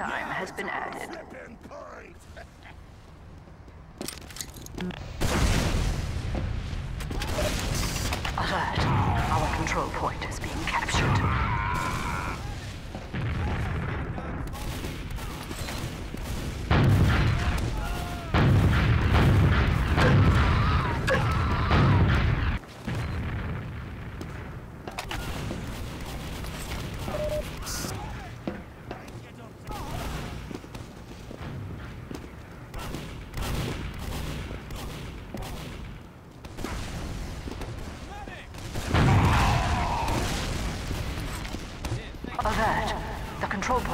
time has been added. Alert! Our control point is being captured.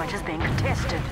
point is being contested.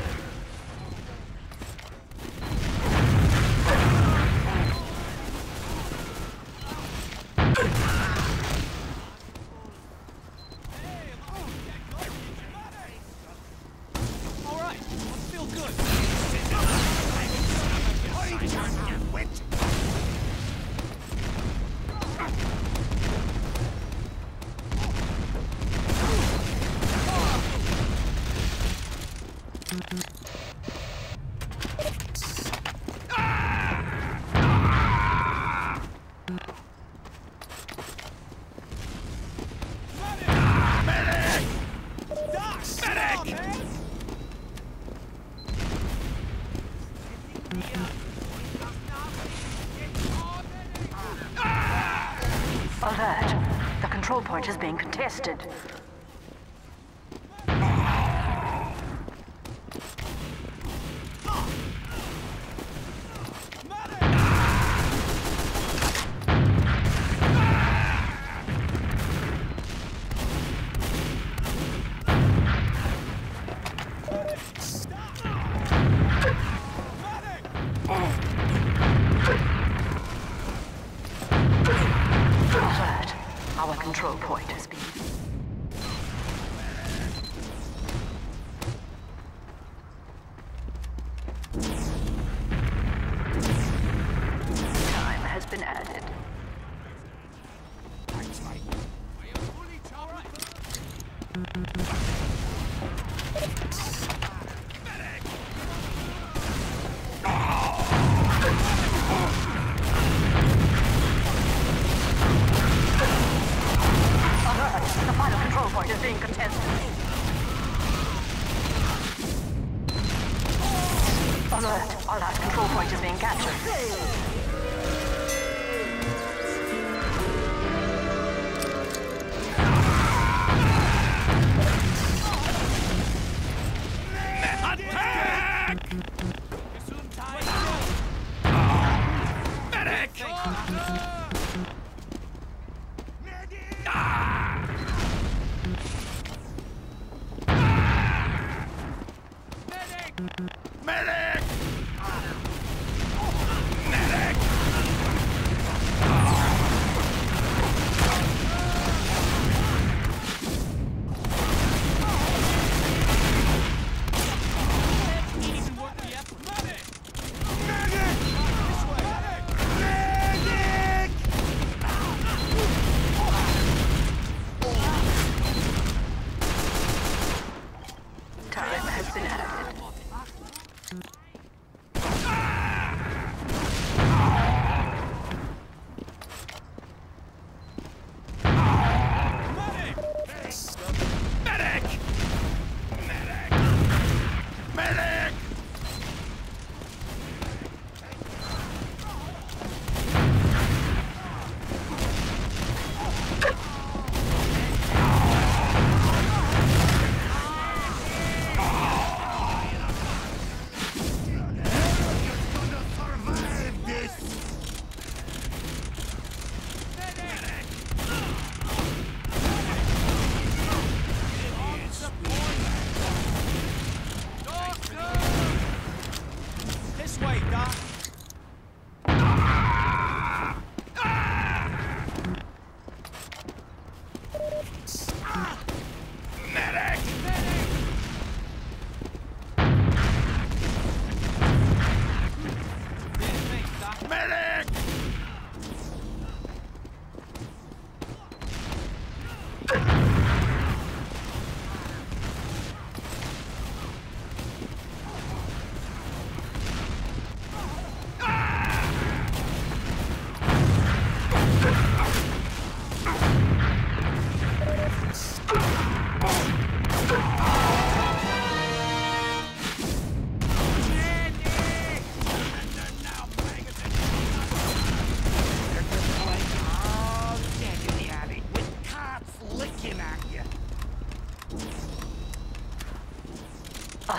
branch is being contested. Our last control point is being captured. time has been added.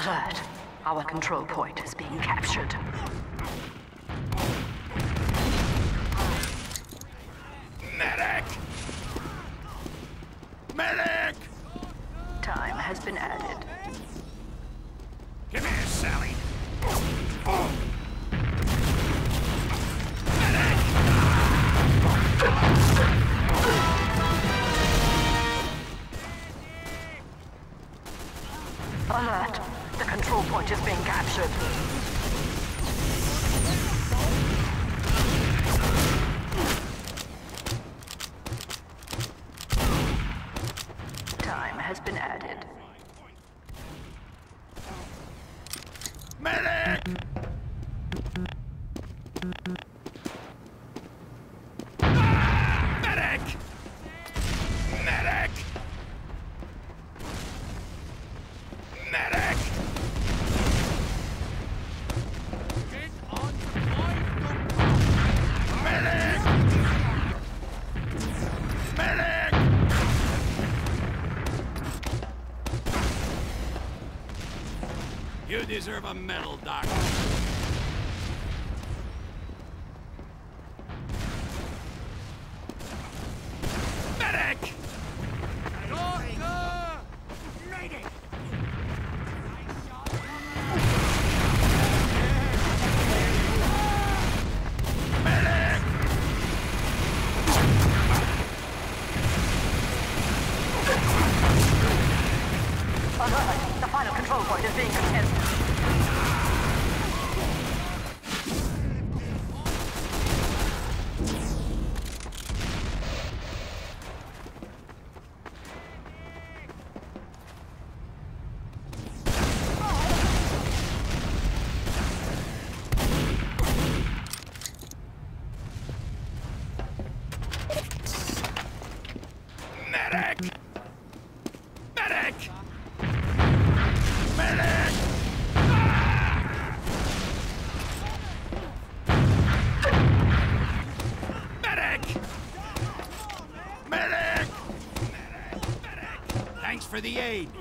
Alert! our control point is being captured. Medic! Medic! Time has been added. deserve a medal, Doc. For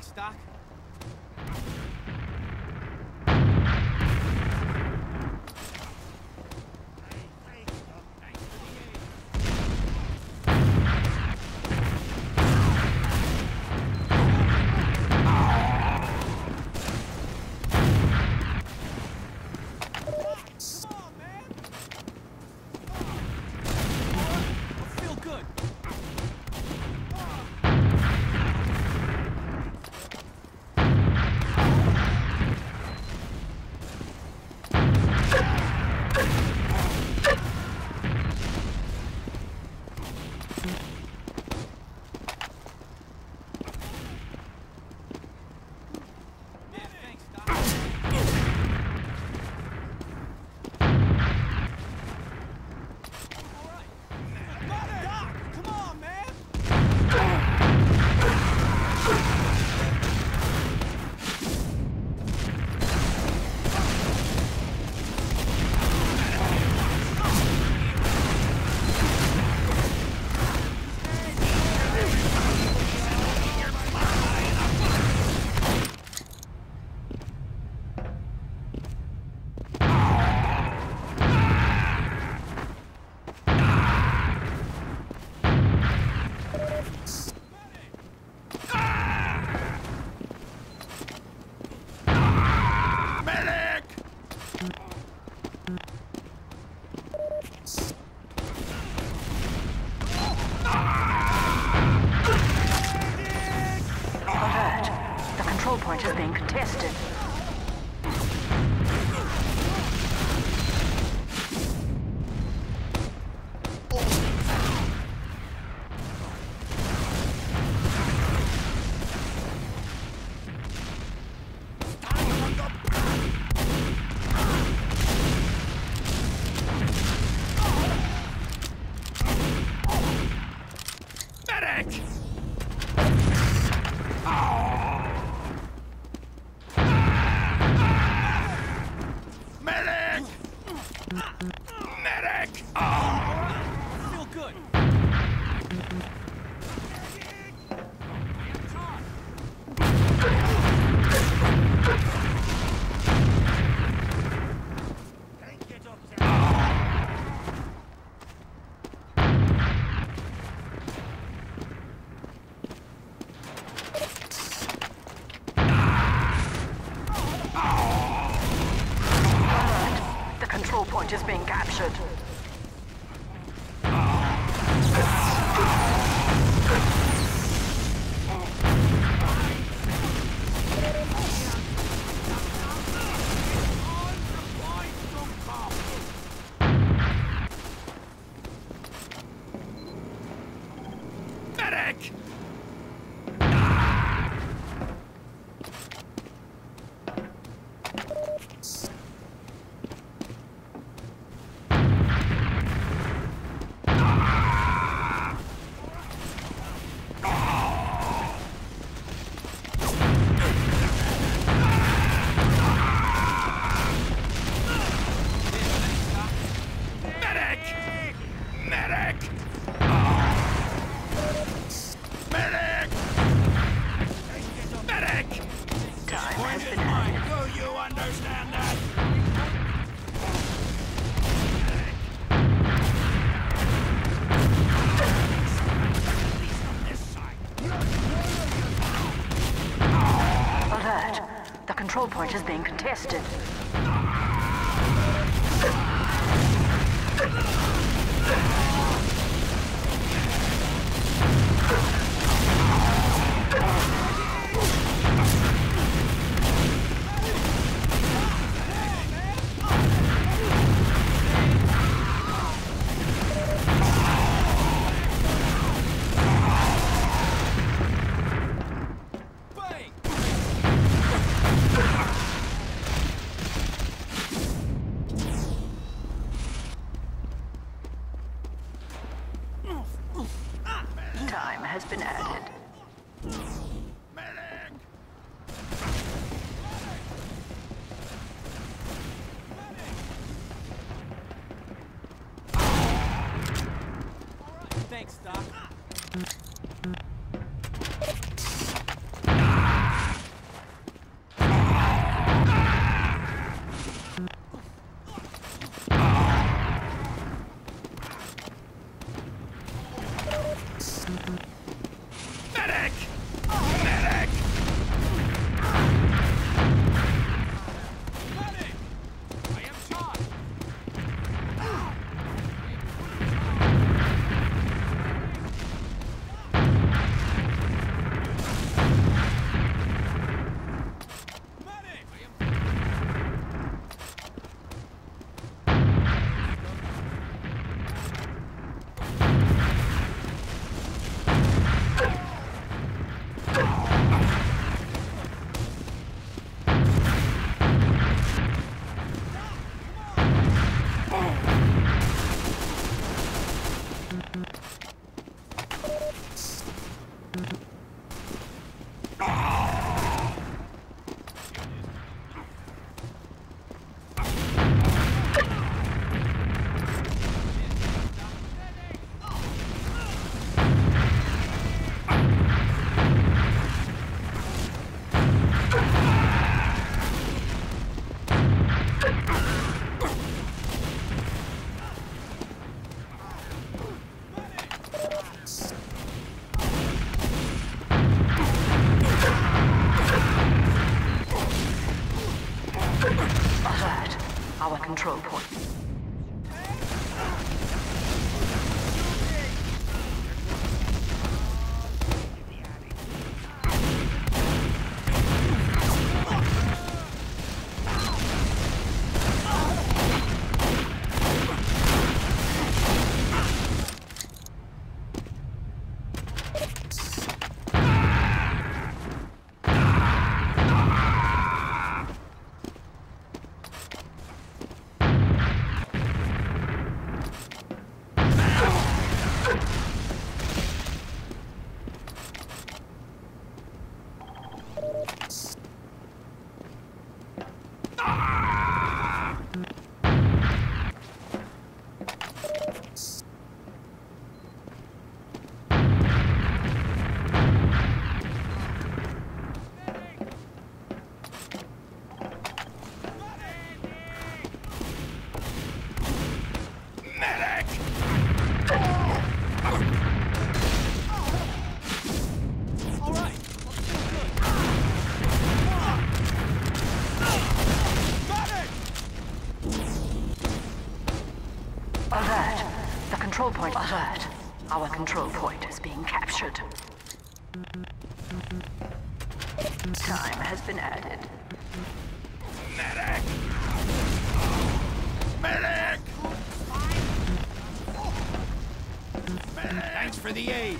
Yeah, thanks, is being contested. Stop. control point is being captured. Time has been added. Medic! Medic! Medic! Thanks for the aid!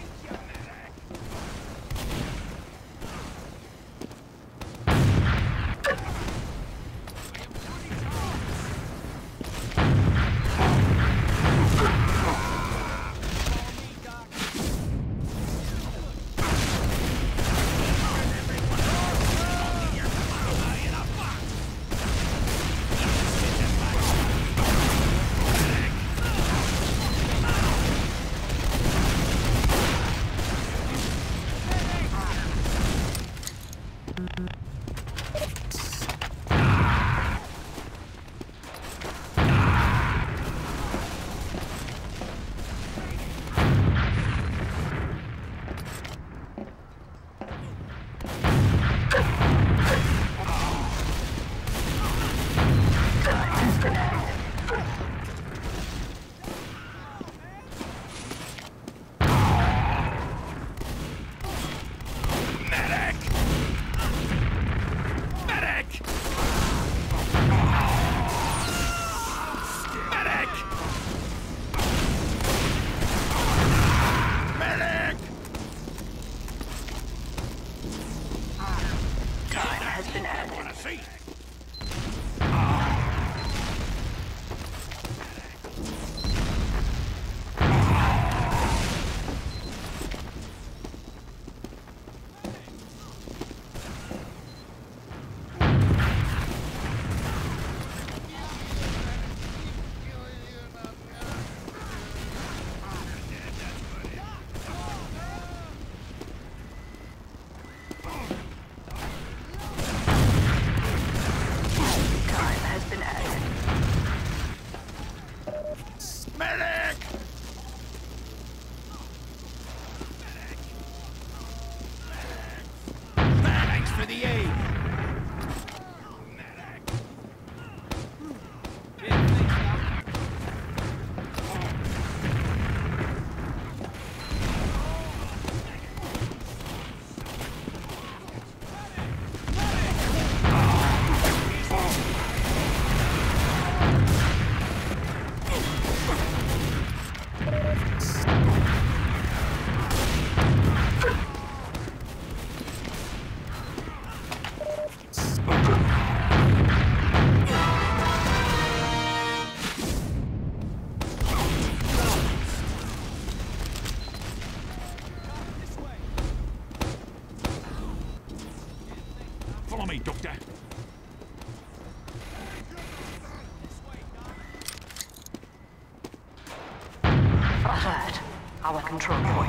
Control. point